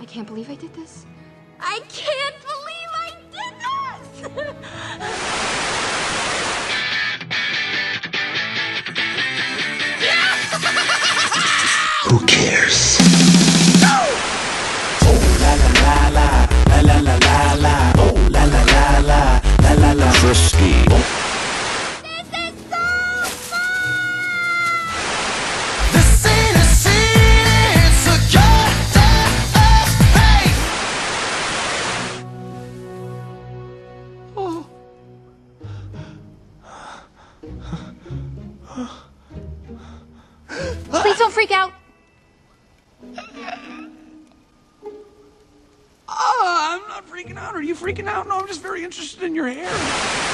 I can't believe I did this. I can't believe I did this! Who cares? Please don't freak out. Ah, I'm not freaking out. Are you freaking out? No, I'm just very interested in your hair.